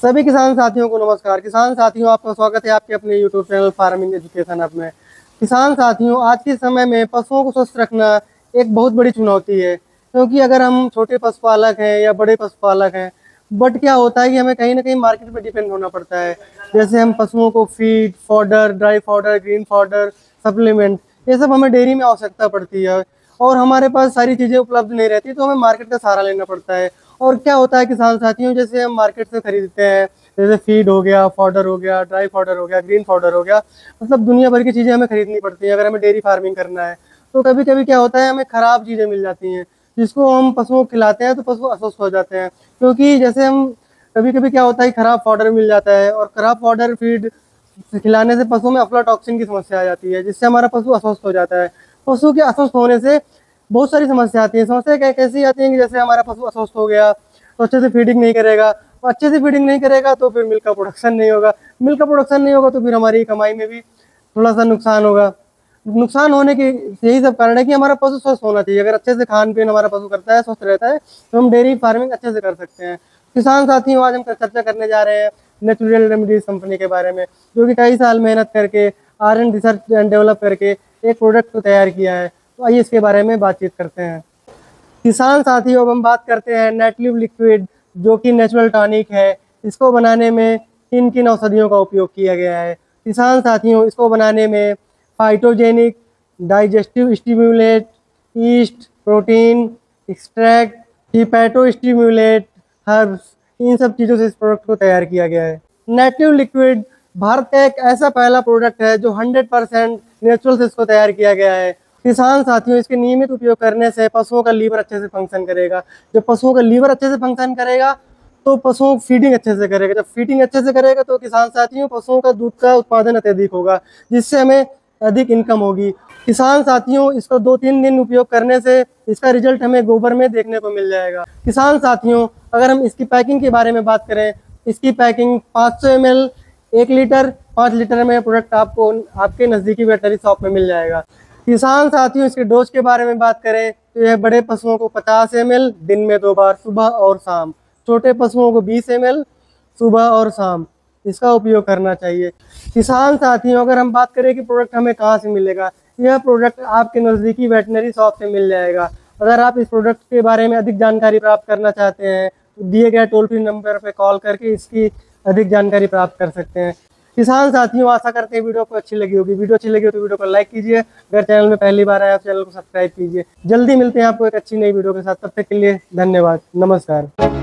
सभी किसान साथियों को नमस्कार। किसान साथियों, आपका स्वागत है आपके अपने YouTube channel farming education app में। किसान साथियों, आज के समय में पशुओं को स्वस्थ रखना एक बहुत बड़ी चुनौती है, क्योंकि अगर हम छोटे पशुपालक हैं या बड़े पशुपालक हैं, बट क्या होता है कि हमें कहीं ना कहीं मार्केट पर डिपेंड होना पड़ता है। जैसे हम पशुओं को feed fodder dry fodder green fodder supplement ये सब हमें डेयरी में आवश्यकता पड़ती है। और हमारे पास सारी चीज़ें उपलब्ध नहीं रहती तो हमें मार्केट का सहारा लेना पड़ता है। और क्या होता है किसान साथियों जैसे हम मार्केट से खरीदते हैं, जैसे फ़ीड हो गया फॉडर हो गया ड्राई फॉडर हो गया ग्रीन फॉडर हो गया मतलब दुनिया भर की चीज़ें हमें खरीदनी पड़ती हैं। अगर हमें डेयरी फ़ार्मिंग करना है तो कभी कभी क्या होता है, हमें ख़राब चीज़ें मिल जाती हैं, जिसको हम पशुओं को खिलाते हैं तो पशु अस्वस्थ हो जाते हैं। क्योंकि जैसे हम कभी कभी क्या होता है, खराब पाउडर मिल जाता है और खराब पाउडर फ़ीड खिलाने से पशु में अफ्लाटॉक्सिन की समस्या आ जाती है, जिससे हमारा पशु अस्वस्थ हो जाता है। पशु के अस्वस्थ होने से बहुत सारी समस्या आती है। समस्या क्या कैसी आती है कि जैसे हमारा पशु अस्वस्थ हो गया तो अच्छे से फीडिंग नहीं करेगा। तो अच्छे से फीडिंग नहीं करेगा तो फिर मिल्क का प्रोडक्शन नहीं होगा। मिल्क का प्रोडक्शन नहीं होगा तो फिर हमारी कमाई में भी थोड़ा सा नुकसान होगा। नुकसान होने के यही सब कारण है कि हमारा पशु स्वस्थ होना चाहिए। अगर अच्छे से खान पीन हमारा पशु करता है, स्वस्थ रहता है तो हम डेयरी फ़ार्मिंग अच्छे से कर सकते हैं। किसान साथियों, आज हम चर्चा करने जा रहे हैं नेचुरल रेमेडीज कंपनी के बारे में, जो कि कई साल मेहनत करके R and research and develop करके एक प्रोडक्ट को तैयार किया है। तो आइए इसके बारे में बातचीत करते हैं। किसान साथियों, अब हम बात करते हैं नेटलिव लिक्विड जो कि नेचुरल टॉनिक है। इसको बनाने में किन किन औषधियों का उपयोग किया गया है? किसान साथियों, इसको बनाने में phytogenic digestive stimulate yeast protein extract hepato stimulate herbs इन सब चीज़ों से इस प्रोडक्ट को तैयार किया गया है। नेटिव लिक्विड भारत का एक ऐसा पहला प्रोडक्ट है जो 100 परसेंट नेचुरल से इसको तैयार किया गया है। किसान साथियों, इसके नियमित उपयोग करने से पशुओं का लीवर अच्छे से फ़ंक्शन करेगा। जब पशुओं का लीवर अच्छे से फ़ंक्शन करेगा तो पशुओं की फीडिंग अच्छे से करेगा। जब फीडिंग अच्छे से करेगा तो किसान साथियों, पशुओं का दूध का उत्पादन अत्यधिक होगा, जिससे हमें अधिक इनकम होगी। किसान साथियों, इसको दो तीन दिन उपयोग करने से इसका रिज़ल्ट हमें गोबर में देखने को मिल जाएगा। किसान साथियों, अगर हम इसकी पैकिंग के बारे में बात करें, इसकी पैकिंग 500 सौ एम एक लीटर, पाँच लीटर में प्रोडक्ट आपको, आपके नज़दीकी वेटनरी शॉप में मिल जाएगा। किसान साथियों, इसके डोज के बारे में बात करें तो यह बड़े पशुओं को 50 एम दिन में दो बार सुबह और शाम। छोटे पशुओं को 20 एम सुबह और शाम। इसका उपयोग करना चाहिए। किसान साथियों, अगर हम बात करें कि प्रोडक्ट हमें कहाँ से मिलेगा, यह प्रोडक्ट आपके नज़दीकी वेटनरी शॉप से मिल जाएगा। अगर आप इस प्रोडक्ट के बारे में अधिक जानकारी प्राप्त करना चाहते हैं तो दिए गए टोल फ्री नंबर पर कॉल करके इसकी अधिक जानकारी प्राप्त कर सकते हैं। किसान साथियों, आशा करते हैं वीडियो को अच्छी लगी होगी। वीडियो अच्छी लगी हो तो वीडियो को लाइक कीजिए। अगर चैनल में पहली बार आया तो चैनल को सब्सक्राइब कीजिए। जल्दी मिलते हैं आपको एक अच्छी नई वीडियो के साथ। तब तक के लिए धन्यवाद। नमस्कार।